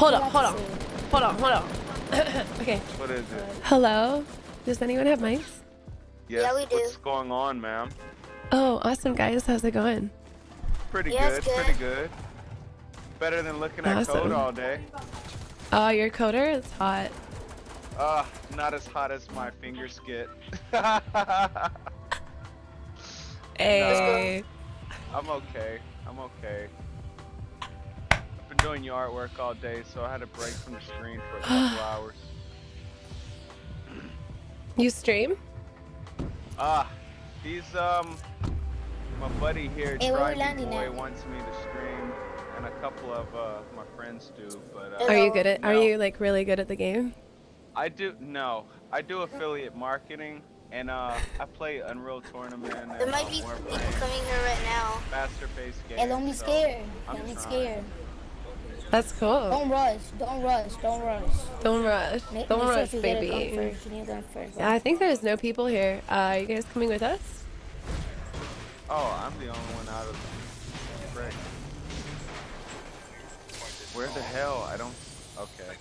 Hold on, hold on. Hold on, hold on. okay. What is it? Hello? Does anyone have mics? Yes, Yeah, we do. What's going on, ma'am? Oh, awesome, guys. How's it going? Pretty Yeah, good, good. pretty good. Better than looking at Awesome. code all day. Oh, your coder is hot. Uh, not as hot as my finger skit. Hey. I'm okay. I'm okay. I've been doing your artwork all day, so I had a break from the screen for a couple hours. You stream? Ah, he's um, my buddy here, Hey, where we Try Me landing Boy, at? wants me to stream, and a couple of uh, my friends do, but uh, Are you good at? Are you like really good at the game? I do no, I do affiliate marketing, and uh, I play Unreal Tournament and There might uh, be people coming here right now. faster paced games. Hey, don't be so scared. I'm Don't be trying. scared. That's cool. Don't rush. Don't rush. Don't rush. Don't rush. Make, Don't rush, sure you get it baby. done first. You need it done first. Yeah, I think there's no people here. Uh, are you guys coming with us? Oh, I'm the only one out of the break. Where the hell? I don't. Okay.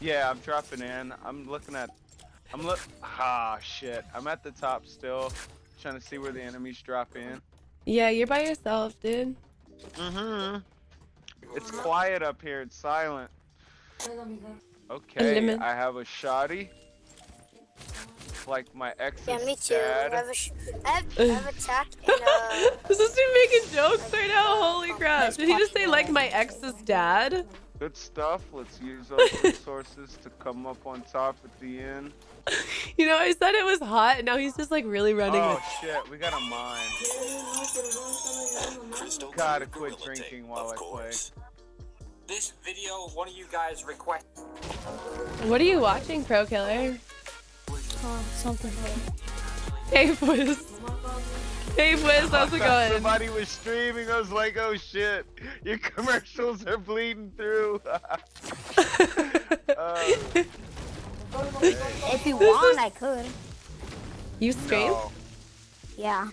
Yeah, I'm dropping in. I'm looking at. I'm look. Ah, shit. I'm at the top still, trying to see where the enemies drop in. Yeah, you're by yourself, dude. Mm-hmm. It's quiet up here. It's silent. Okay. I have a shotty. Like my ex's Yeah, me too. I dad. have a, sh- I have, I have a tack and uh, This is me making jokes right now. Holy crap! Did he just say like my ex's dad? Good stuff. Let's use those resources to come up on top at the end. You know, I said it was hot, and now he's just like really running. Oh shit, we got a mine. Gotta quit drinking while I play. This video, one of you guys request. What are you watching, Pro Killer? Oh, something. Hey, Fwiz. Hey, Fwiz, how's it going? Somebody was streaming. I was like, oh shit, your commercials are bleeding through. Uh, If you want, is- I could. you stream? no. Yeah.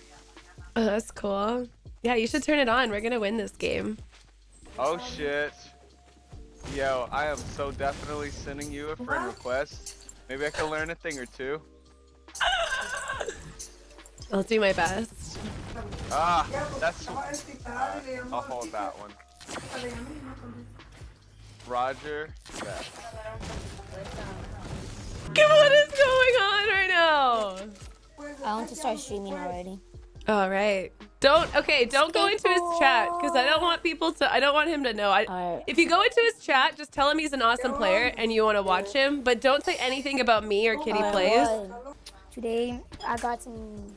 Oh, that's cool. Yeah, you should turn it on. We're gonna win this game. Oh shit. Yo, I am so definitely sending you a friend request. Maybe I can learn a thing or two. I'll do my best. Ah, that's. I'll hold that one. Roger. That. What is going on right now? I want to start streaming already. All right. Don't okay. Don't go into his chat because I don't want people to. I don't want him to know. I, Alright. if you go into his chat, just tell him he's an awesome player and you want to watch him. But don't say anything about me or Kitty plays. Today, I got some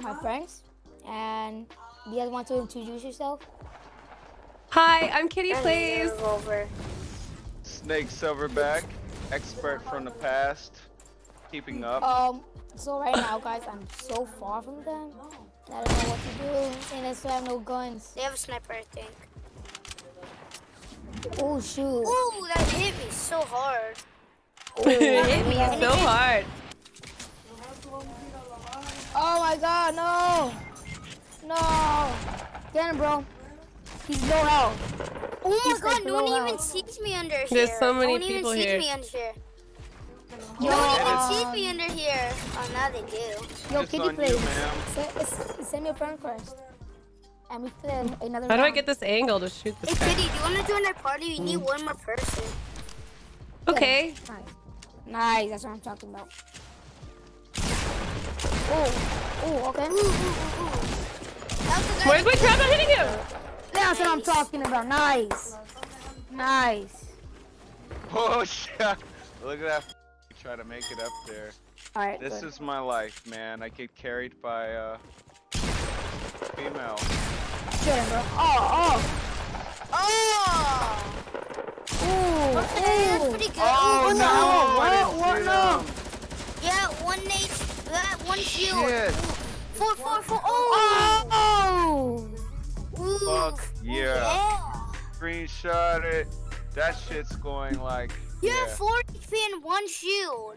my friends, and do you guys want to introduce yourself? Hi, I'm Kitty and plays. over. Snake Silverback, expert from the past, keeping up. Um, so right now, guys, I'm so far from them. that I don't know what to do, and I still have no guns. They have a sniper, I think. Oh shoot! Oh, that hit me so hard. it hit me so hard. Oh my god, no! No! Get him, bro. He's low health. Oh my He's god, like no one below even health. sees me under here. There's so no many one people even here. sees me under here. Yo, No one even um, sees me under here. Oh, now they do. Yo, Kitty please. you, plays. ma'am. Send, s- send me a friend first. And we play an- another How do I get this angle to shoot Hey, this guy? Kitty, do you want to join our party? We need Mm. one more person. Okay. Nice. Nice, that's what I'm talking about. Oh, oh, okay. Ooh, ooh, ooh, ooh. That was the guy Where's my trap? I'm hitting him. That's what I'm talking about. Nice. Nice. Oh shit! Look at that. f- Try to make it up there. Alright, This good. is my life, man. I get carried by uh female. Get him, bro. Oh, Oh! oh. Ooh, Okay, that's pretty good. Oh Ooh, no! no, what- didn't what no? Yeah, one nade, that one shield. Shit. Four, four, four. Oh! Oh! Ooh. Fuck yeah. Yeah. Screenshot it. That shit's going like. You Yeah. have four HP and one shield.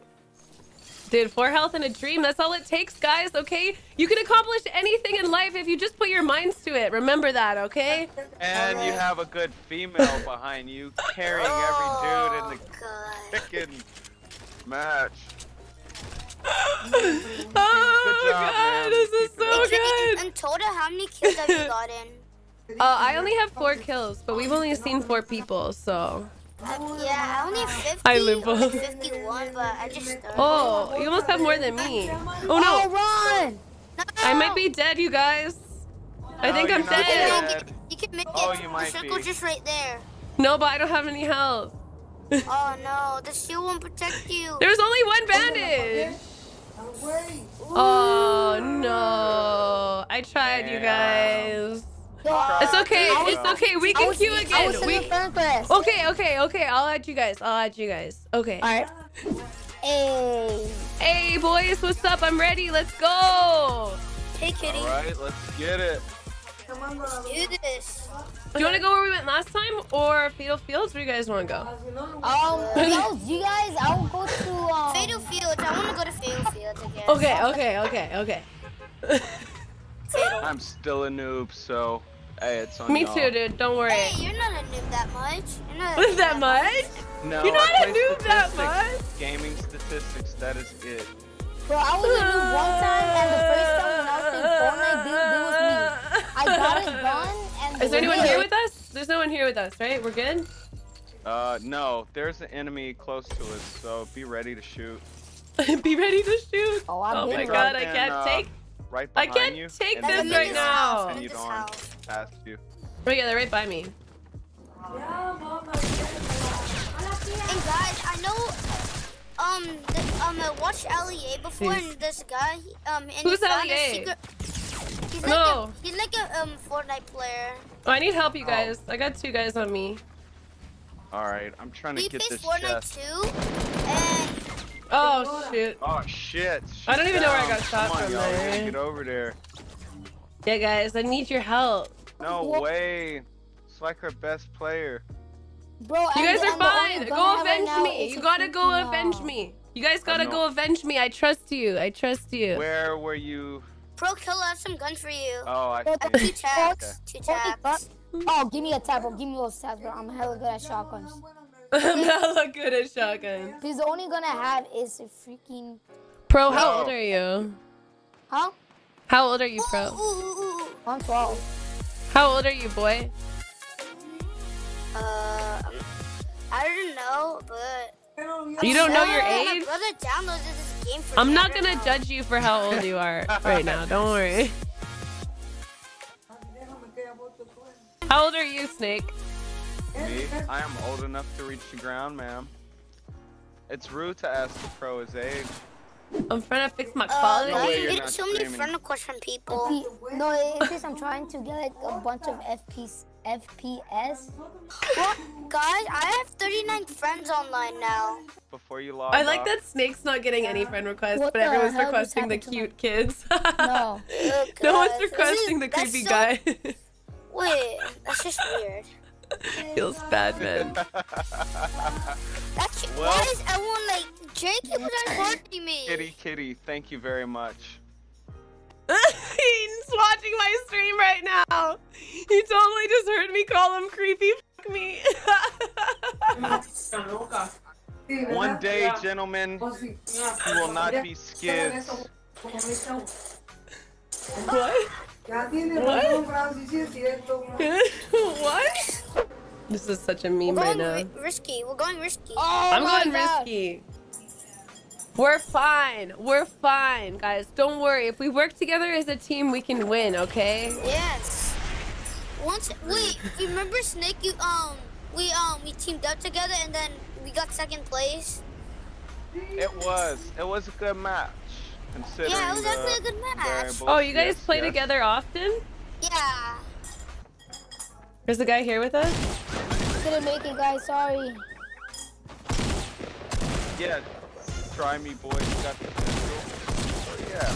Dude, four health and a dream. That's all it takes, guys, okay? You can accomplish anything in life if you just put your minds to it. Remember that, okay? And you have a good female behind you carrying every dude in the oh, God. freaking match. Oh, job, God, man. this is so up. good. In total, how many kills have you gotten? Uh, I only have four kills, but we've only seen four people, so. Uh, yeah, I only have 50 Hi, or Lupo. 51, but I just started. Oh, you almost have more than me. Oh Oh, no, run! No. I might be dead, you guys. I think I'm you're not You can dead. make it. You can make Oh, it. you the might circle be. just right there. No, but I don't have any health. Oh no, the shield won't protect you. There's only one bandage. Oh no. I tried, you guys. Yo, It's okay. Was- It's okay. We can was, queue I again. was in We the front. Okay, okay, okay. I'll add you guys. I'll add you guys. Okay. Alright. Hey. Hey boys, what's up? I'm ready. Let's go. Hey, kitty. All right, let's get it. Do this. Do you want to go where we went last time or Fatal Fields? Where do you guys want to go? Um, yo, you guys, I'll go to, um... Fatal Fields, I want to go to Fatal Fields again. Okay, okay, okay, okay. I'm still a noob, so hey, it's on Me too, dude. Don't worry. Hey, you're not a noob that much. You're not a that much? No, You're not a noob that much. Gaming statistics, that is it. Bro, I was a noob one time, and the first time when I was playing Fortnite, they, they was me. I got a gun, and Is there anyone here with us? There's no one here with us, right? We're good? Uh, no, there's an enemy close to us, so be ready to shoot. Be ready to shoot. Oh, I'm Oh my big god, I can't uh, take. Right I can't you. take this right this now. house. I'm in Continued this on past you. Oh yeah, they're right by me. And guys, I know. Um, the, um, I watched LEA before, Who's- and this guy, um, and Who's he found LEA? a secret. He's like No. a, he's like a um Fortnite player. Oh, I need help, you Oh. guys. I got two guys on me. All right, I'm trying to We get plays this Fortnite chest. too, and Oh shoot. Oh shit! I don't She's even know where I got shot Come on, from y'all, there. Get over there. Yeah, guys, I need your help. No What? way. It's like our best player. Bro, You and- guys are and the fine. Go have right avenge me. is You gotta go freaking, avenge uh, me. You guys gotta go avenge me. I trust you. I trust you. Where were you? Pro Killer has some guns for you. Oh, I Bro, Two see. taps. Two Only taps. Oh, give me a tap, bro. Give me those taps, bro. I'm hella good at shotguns. I'm hella good at shotguns. Because the only gun I have is a freaking... Pro, how No. old are you? Huh? How old are you, Pro? ooh, ooh, ooh. I'm 12. How old are you, boy? Uh, I don't know, but. You don't know your My age? brother downloaded this game for I'm. I not don't gonna know. judge you for how old you are right now. Don't worry. How old are you, Snake? Me? I am old enough to reach the ground, ma'am. It's rude to ask the pro his age. I'm trying to fix my Uh, quality. No you're getting so many streaming. friend requests from people. No, it's just I'm trying to get like a bunch of FPS. FPS. Well, guys, I have 39 friends online now. Before you log I like off. that Snake's not getting any friend requests, What but everyone's requesting the happened my- cute kids. No. Oh, no one's requesting is- the creepy so- guy. Wait, that's just weird. Feels bad, man. That's Well- why is everyone like Jake was recording me? Kitty, kitty, thank you very much. He's watching my stream right now. He totally just heard me call him creepy. Fuck me. One day, gentlemen, you will not be skids. what? what? what? This is such a meme We're right going now. risky. We're going risky. Oh I'm going God. risky. We're fine. We're fine, guys. Don't worry. If we work together as a team, we can win, okay? Yes. Once wait, remember Snake? You um, we um, we teamed up together and then we got second place. It was. It was a good match. Considering Yeah, it was actually a good match. variables. Oh, you guys Yes, play yes. together often? Yeah. There's a guy here with us? Couldn't make it, guys. Sorry. Yeah. Try me, boys. You got the potential. Oh, yeah.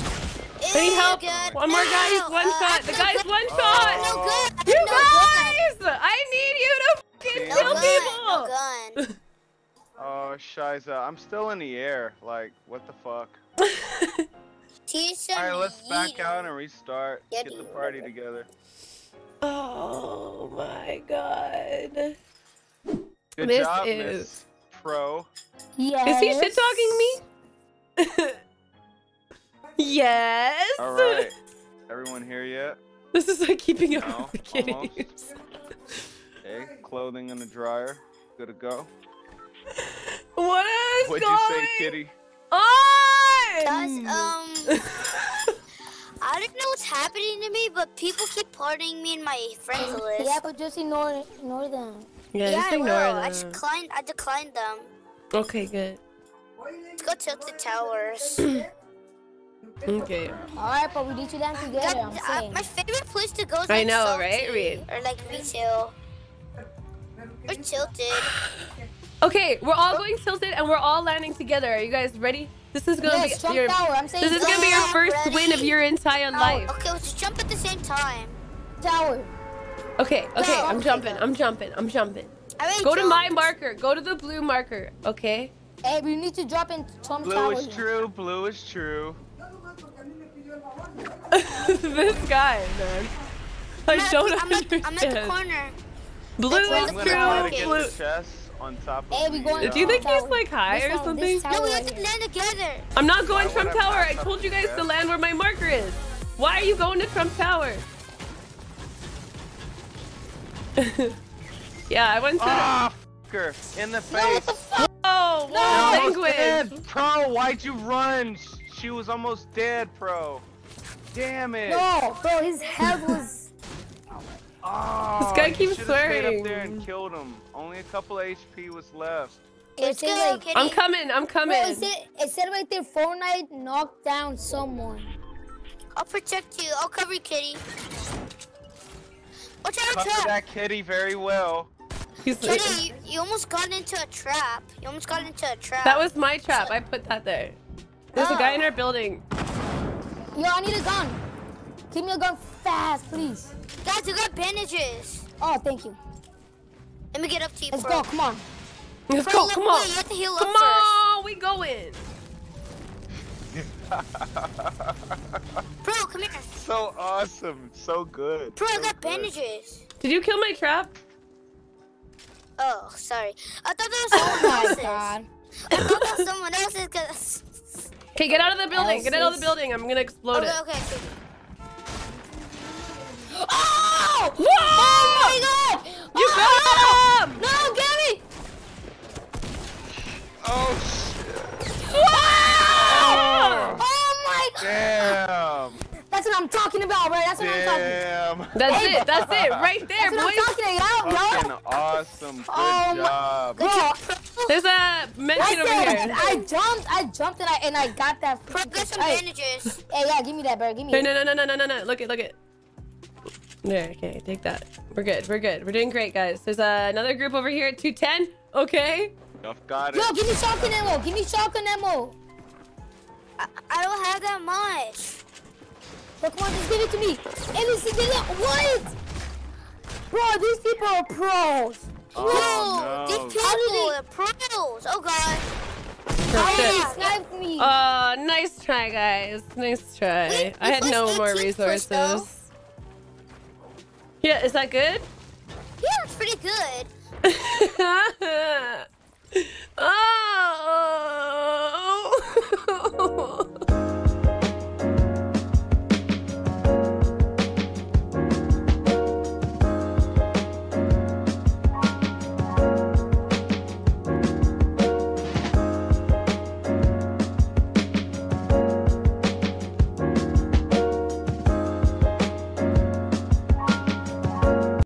I need help. good. One more guy. He's No, one uh, shot. The no guy's good. one Oh. shot. No good. You no good. guys! I need you to fucking No kill No people. No gun. Oh, Shiza, I'm still in the air. Like, what the fuck? Tisha Alright, let's back out and restart. Yeah, Get the party together. Oh my god. Good This job, is- Miss Pro. Yes. Is he shit talking me? yes. Alright. Everyone here yet? This is like keeping up No, with the kitties. Okay, clothing in the dryer. Good to go. What is What'd going you say, kitty? Guys, um, I don't know what's happening to me, but people keep partying me and my friends list. Yeah, but just ignore ignore them. Yeah, Yeah, just I will. ignore I declined. I declined them. Okay, good. Let's go Tilted Towers. Okay. All right, but we need to land together. I'm uh, my favorite place to go is I like know, Salty right, Reed? Or like retail. Or tilted. Okay, we're all going tilted and we're all landing together. Are you guys ready? This is gonna Yes, be your tower. I'm this is gonna be your first ready? win of your entire life. Okay, let's just jump at the same time. tower. Okay, okay, No, I'm jumping. I'm jumping. I'm jumping. I already Go to my marker. Go to the blue marker. Okay. Hey, we need to drop in Tom Blue Tower. is here. true. Blue is true. this guy, man. I I'm at, don't the- I'm, at, the- I'm at the understand. corner. Blue That's where is the I'm gonna try to true. Blue. the chest on top of Hey, we the, going- Do you think he's like high This or one, something? No, we have to land together. I'm not going Trump Tower. I told you guys to land where my marker is. Why are you going to Trump Tower? yeah, I went to. Ah, fucker, in the face. Oh, You're what almost language? dead. Pro, why'd you run? She was almost dead, Pro. Damn it. No, bro, his health was. Oh, This guy you keeps should've stayed swearing. up there and killed him. Only a couple of HP was left. Let's It like, kitty. I'm coming. I'm bro, coming. it said, it said right there, Fortnite knocked down someone. I'll protect you. I'll cover you, kitty. Watch out, Cover trap. that kitty very well. He's- Kitty, you, you almost got into a trap. You almost got into a trap. that was my trap. I put that there. There's a guy in Oh. our building. Yo, I need a gun. Give me a gun fast, please. Guys, you got bandages. Oh, thank you. Let me get up to you, Let's bro. go. Come on. Let's Bro, go. look, Come wait, on. You have to heal up Come first. on. We going. Bro, come here. So awesome. So good. Bro, I got good. bandages. Did you kill my trap? Oh, sorry. I thought that was Oh someone my else's. god. I thought that was someone else's. Cause... Okay, get out of the building. Get out of the building. I'm gonna explode Okay, it. okay. okay. Oh! Whoa! Oh my god! You oh! got him! No, get me! Oh shit. Whoa! Oh my god! Damn. That's what I'm talking about, bro. That's what I'm talking Damn. That's it. That's it. Right there, That's what I'm talking about, yo! Awesome. Good Oh my- job. Bro, There's a mention over here. I jumped, I jumped and I and I got that. Bro, get some Hey, bandages. hey, yeah, give me that, bro. Give me No, it. no, no, no, no, no, no. Look it, look it. There, okay, take that. We're good, we're good. We're doing great, guys. There's uh, another group over here at 210. Okay. I've got it. Yo, give me shotgun ammo. Give me shotgun ammo. I, I don't have that much. But come on, just give it to me. And listen, they got what? Bro, these people are pros. Oh, These no. people are pros. Oh god. Oh, They sniped me. Uh, nice try, guys. Nice try. Wait, I had no more 18 push, though. resources. Yeah, is that good? Yeah, it's pretty good. oh.